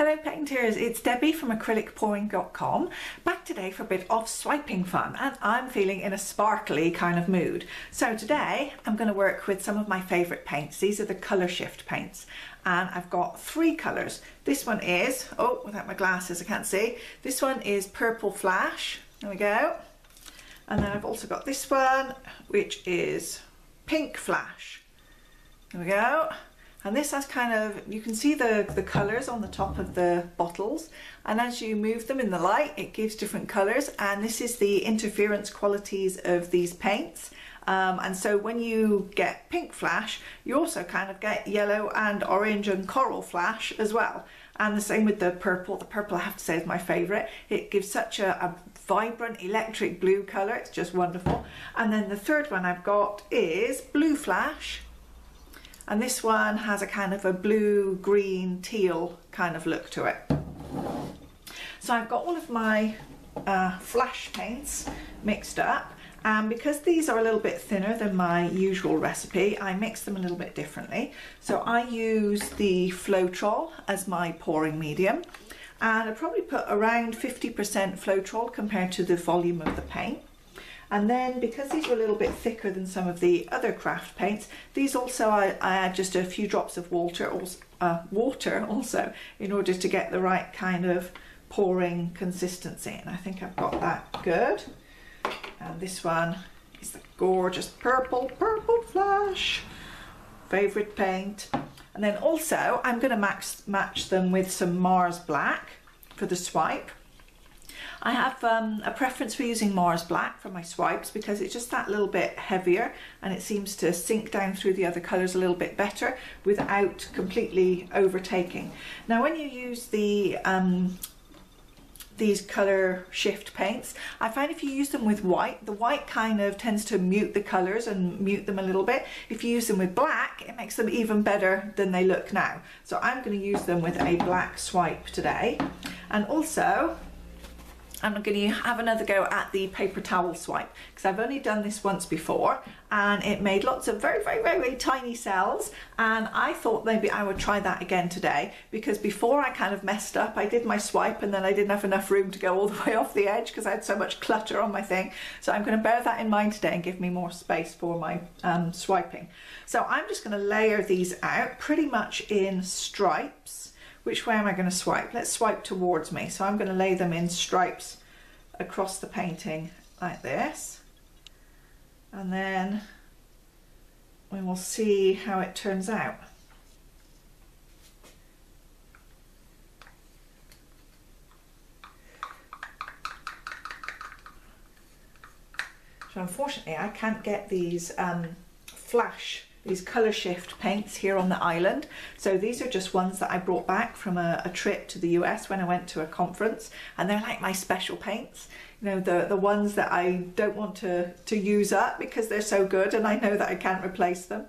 Hello painters, it's Deby from acrylicpouring.com back today for a bit of swiping fun and I'm feeling in a sparkly kind of mood. So today I'm going to work with some of my favourite paints. These are the colour shift paints and I've got three colours. This one is, oh without my glasses I can't see, this one is Purple Flash, there we go. And then I've also got this one which is Pink Flash, there we go and this has kind of you can see the the colors on the top of the bottles. And as you move them in the light it gives different colors and this is the interference qualities of these paints. Um, and so when you get pink flash you also kind of get yellow and orange and coral flash as well. And the same with the purple. The purple I have to say is my favorite it gives such a, a vibrant electric blue color it's just wonderful. And then the third one I've got is blue flash and this one has a kind of a blue, green, teal kind of look to it. So I've got all of my uh, flash paints mixed up and because these are a little bit thinner than my usual recipe, I mix them a little bit differently. So I use the Floetrol as my pouring medium and I probably put around 50% Floetrol compared to the volume of the paint. And then because these are a little bit thicker than some of the other craft paints, these also I, I add just a few drops of water, uh, water also in order to get the right kind of pouring consistency. And I think I've got that good. And this one is the gorgeous purple, purple flash. Favorite paint. And then also I'm going to match, match them with some Mars Black for the swipe. I have um, a preference for using Mars Black for my swipes because it's just that little bit heavier and it seems to sink down through the other colours a little bit better without completely overtaking. Now when you use the um, these color shift paints. I find if you use them with white, the white kind of tends to mute the colors and mute them a little bit. If you use them with black, it makes them even better than they look now. So I'm going to use them with a black swipe today. And also, I'm going to have another go at the paper towel swipe because I've only done this once before and it made lots of very, very, very, very tiny cells and I thought maybe I would try that again today because before I kind of messed up, I did my swipe and then I didn't have enough room to go all the way off the edge because I had so much clutter on my thing. So I'm going to bear that in mind today and give me more space for my um, swiping. So I'm just going to layer these out pretty much in stripes which way am I going to swipe? Let's swipe towards me. So I'm going to lay them in stripes across the painting like this. And then we will see how it turns out. So unfortunately I can't get these um, flash these colour shift paints here on the island. So these are just ones that I brought back from a, a, trip to the US when I went to a conference and they're like my special paints. You know, the, the ones that I don't want to, to use up because they're so good and I know that I can't replace them.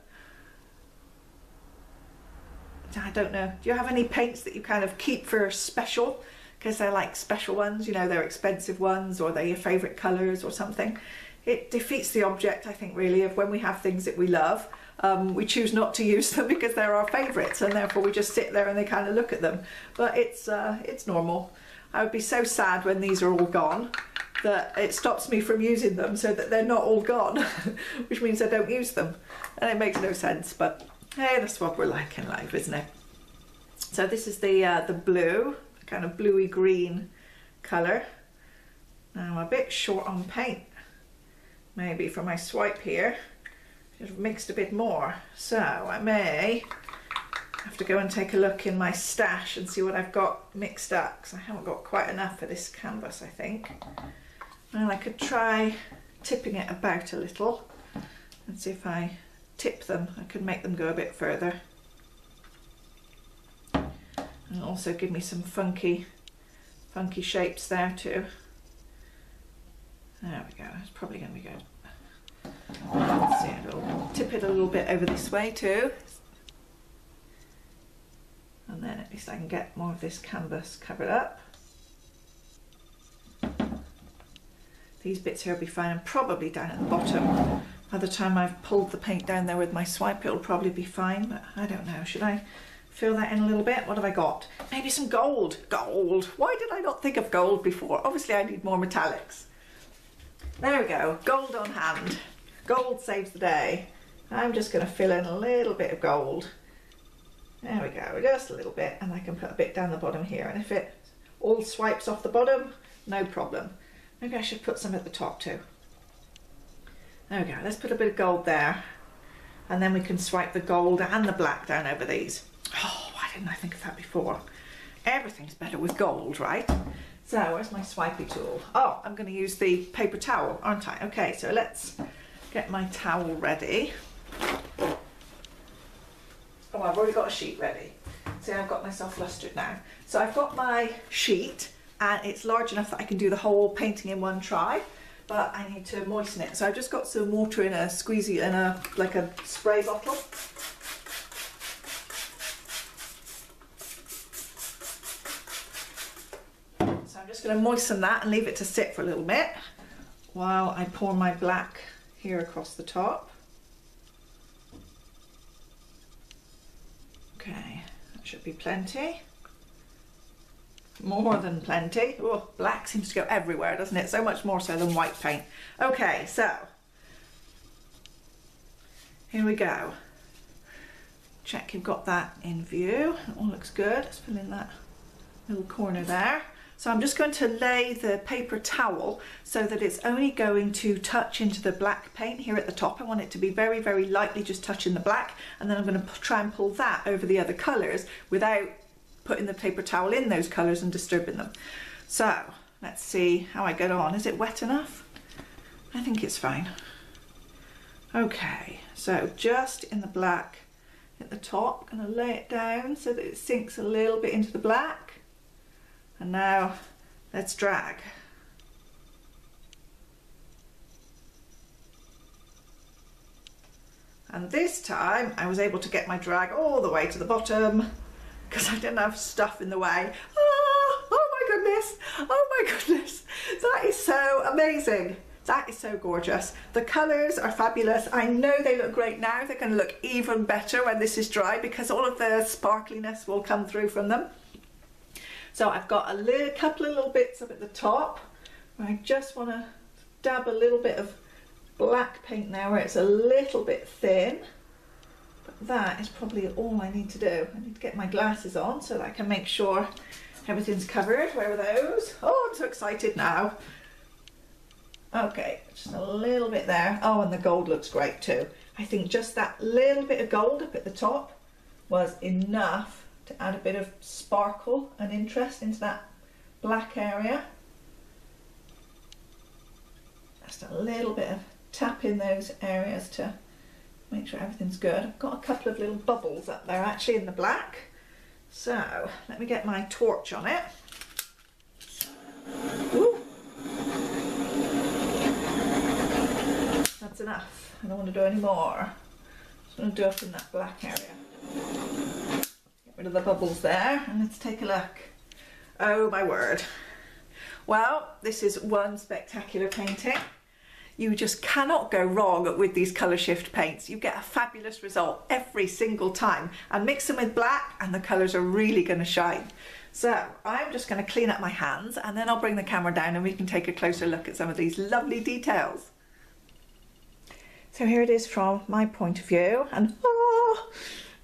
I don't know. Do you have any paints that you kind of keep for special? Because they're like special ones, you know, they're expensive ones or they're your favourite colours or something. It defeats the object, I think, really, of when we have things that we love um, we choose not to use them because they're our favourites and therefore we just sit there and they kind of look at them. But it's, uh, it's normal. I would be so sad when these are all gone that it stops me from using them so that they're not all gone, which means I don't use them. And it makes no sense, but hey, that's what we're like in life, isn't it? So this is the, uh, the blue, kind of bluey green colour. I'm a bit short on paint, maybe for my swipe here have mixed a bit more. So I may have to go and take a look in my stash and see what I've got mixed up because I haven't got quite enough for this canvas I think. And I could try tipping it about a little and see if I tip them I could make them go a bit further. And also give me some funky funky shapes there too. There we go, it's probably going to be good. I'll tip it a little bit over this way too. And then at least I can get more of this canvas covered up. These bits here will be fine I'm probably down at the bottom. By the time I've pulled the paint down there with my swipe, it'll probably be fine, but I don't know. Should I fill that in a little bit. What have I got? Maybe some gold. Gold. Why did I not think of gold before? Obviously I need more metallics. There we go, gold on hand. Gold saves the day. I'm just going to fill in a little bit of gold. There we go, just a little bit, and I can put a bit down the bottom here. And if it all swipes off the bottom, no problem. Maybe I should put some at the top too. There we go, let's put a bit of gold there. And then we can swipe the gold and the black down over these. Oh, why didn't I think of that before? Everything's better with gold, right? So where's my swipey tool? Oh, I'm going to use the paper towel, aren't I? Okay, so let's get my towel ready. Oh, I've already got a sheet ready. See, I've got myself flustered now. So I've got my sheet and it's large enough that I can do the whole painting in one try, but I need to moisten it. So I've just got some water in a squeezy, in a, like a spray bottle. So I'm just going to moisten that and leave it to sit for a little bit while I pour my black here across the top. Okay, that should be plenty. More than plenty. Oh, black seems to go everywhere, doesn't it? So much more so than white paint. Okay, so here we go. Check you've got that in view. It all looks good. Let's fill in that little corner there. So I'm just going to lay the paper towel so that it's only going to touch into the black paint here at the top. I want it to be very, very lightly just touching the black and then I'm going to try and pull that over the other colours without putting the paper towel in those colours and disturbing them. So let's see how I get on. Is it wet enough? I think it's fine. Okay, so just in the black at the top, going to lay it down so that it sinks a little bit into the black. And now let's drag. And this time I was able to get my drag all the way to the bottom because I didn't have stuff in the way. Oh, oh my goodness, oh my goodness. That is so amazing. That is so gorgeous. The colours are fabulous. I know they look great now. They're going to look even better when this is dry because all of the sparkliness will come through from them. So I've got a little, couple of little bits up at the top. I just want to dab a little bit of black paint now where it's a little bit thin. But that is probably all I need to do. I need to get my glasses on so that I can make sure everything's covered. Where are those? Oh, I'm so excited now. Okay, just a little bit there. Oh, and the gold looks great too. I think just that little bit of gold up at the top was enough to add a bit of sparkle and interest into that black area. Just a little bit of tap in those areas to make sure everything's good. I've got a couple of little bubbles up there actually in the black. So let me get my torch on it. Ooh. That's enough. I don't want to do any more. Just going to do up in that black area rid of the bubbles there and let's take a look. Oh my word. Well, this is one spectacular painting. You just cannot go wrong with these colour shift paints. You get a fabulous result every single time and mix them with black and the colours are really going to shine. So I'm just going to clean up my hands and then I'll bring the camera down and we can take a closer look at some of these lovely details. So here it is from my point of view and oh,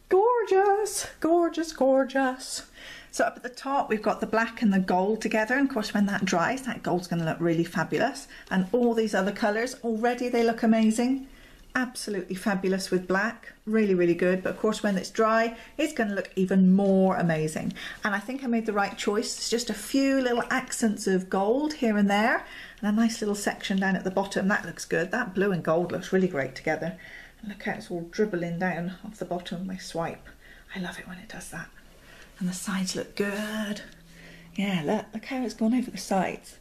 Gorgeous, gorgeous, gorgeous. So up at the top, we've got the black and the gold together. And of course, when that dries, that gold's gonna look really fabulous. And all these other colors, already they look amazing. Absolutely fabulous with black, really, really good. But of course, when it's dry, it's gonna look even more amazing. And I think I made the right choice. It's just a few little accents of gold here and there, and a nice little section down at the bottom. That looks good. That blue and gold looks really great together. And look how it's all dribbling down off the bottom of my swipe. I love it when it does that. And the sides look good. Yeah, look, look how it's gone over the sides.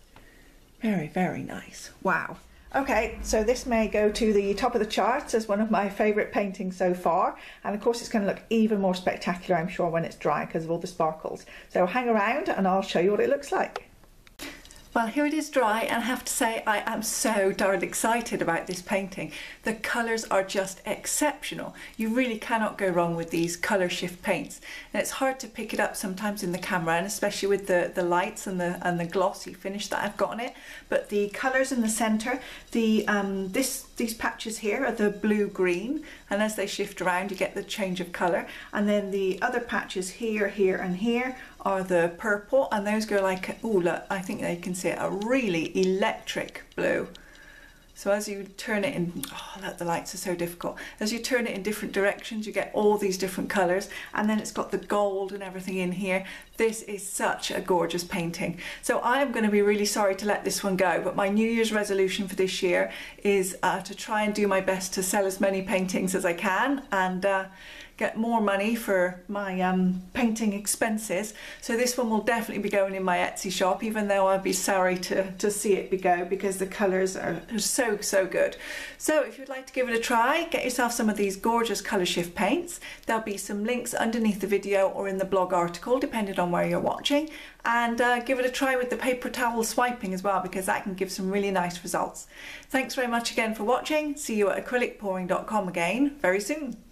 Very, very nice. Wow. Okay, so this may go to the top of the charts as one of my favourite paintings so far. And of course it's going to look even more spectacular, I'm sure, when it's dry because of all the sparkles. So hang around and I'll show you what it looks like. Well, here it is dry, and I have to say, I am so darn excited about this painting. The colours are just exceptional. You really cannot go wrong with these colour shift paints. And it's hard to pick it up sometimes in the camera, and especially with the, the lights and the and the glossy finish that I've got on it. But the colours in the centre, the um, this these patches here are the blue green, and as they shift around, you get the change of colour. And then the other patches here, here, and here are the purple and those go like, oh look, I think they can see a really electric blue. So as you turn it in, oh look, the lights are so difficult. As you turn it in different directions, you get all these different colours and then it's got the gold and everything in here. This is such a gorgeous painting. So I am going to be really sorry to let this one go, but my New Year's resolution for this year is uh, to try and do my best to sell as many paintings as I can and uh, get more money for my um, painting expenses. So this one will definitely be going in my Etsy shop, even though I'd be sorry to, to see it be go because the colours are so, so good. So if you'd like to give it a try, get yourself some of these gorgeous colour shift paints. There'll be some links underneath the video or in the blog article, depending on where you're watching. And uh, give it a try with the paper towel swiping as well, because that can give some really nice results. Thanks very much again for watching. See you at acrylicpouring.com again very soon.